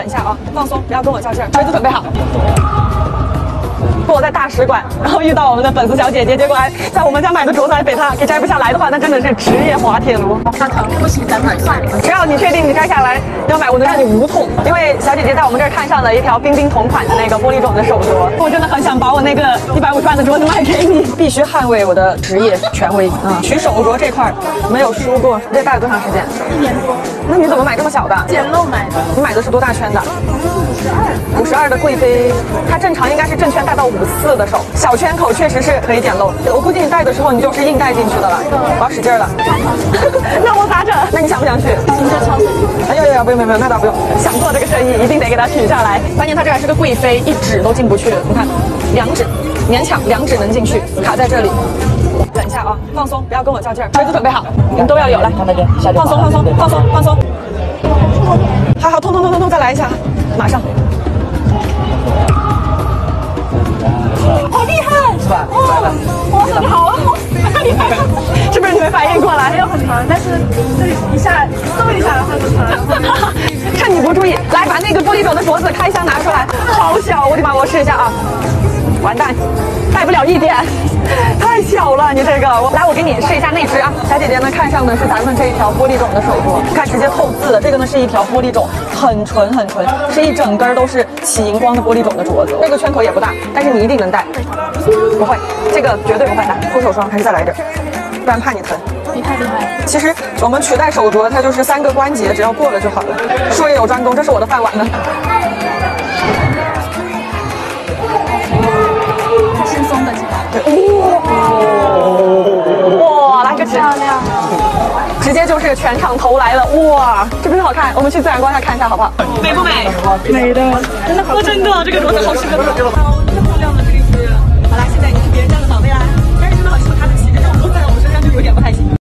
等一下啊，放松，不要跟我较劲儿，锤子准备好。我在大使馆，然后遇到我们的粉丝小姐姐，结果还在我们家买的镯子还被她给摘不下来的话，那真的是职业滑铁卢。它疼不行，咱买算了。只要你确定你摘下来要买，我能让你无痛。因为小姐姐在我们这儿看上了一条冰冰同款的那个玻璃种的手镯，我真的很想把我那个一百五十万的镯子卖给你，必须捍卫我的职业权威啊！取手镯这块没有输过，这戴了多长时间？一年多，那你怎么买这么小的？的，你买的是多大圈的？五十二。的贵妃，它正常应该是正圈戴到五四的手，小圈口确实是可以捡漏。我估计你戴的时候你就是硬戴进去的了，我要使劲了。那我咋整？那你想不想去？行就超市。哎呦呦呦，不用不用不用，那倒不用。想做这个生意，一定得给它取下来。关键它这还是个贵妃，一指都进不去。你看，两指，勉强两指能进去，卡在这里。等一下啊，放松，不要跟我较劲儿。锤子准备好，你们都要有来。放松放松放松放松。好好，痛痛痛痛痛，再来一下，马上。好厉害，是吧？哇，哇，你好，厉害！是不是你没反应过来？没有很疼，但是这一下嗖一下，然后就疼了。趁你不注意，来把那个玻璃种的镯子开箱拿出来，好小，我的妈！我试一下啊，完蛋，戴不了一点，你这个，我来，我给你试一下那只啊。小姐姐呢看上的是咱们这一条玻璃种的手镯，看直接透字的，这个呢是一条玻璃种，很纯很纯，是一整根都是起荧光的玻璃种的镯子，那个圈口也不大，但是你一定能戴，不会，这个绝对不会戴，护手霜还是再来一根，不然怕你疼。你太厉害了，其实我们取代手镯，它就是三个关节，只要过了就好了。术业有专攻，这是我的饭碗呢。漂亮，直接就是全场投来了，哇，是不是好看？我们去自然光下看一下好不好？美不美？美的，真的好，真的这个镯子好适合你。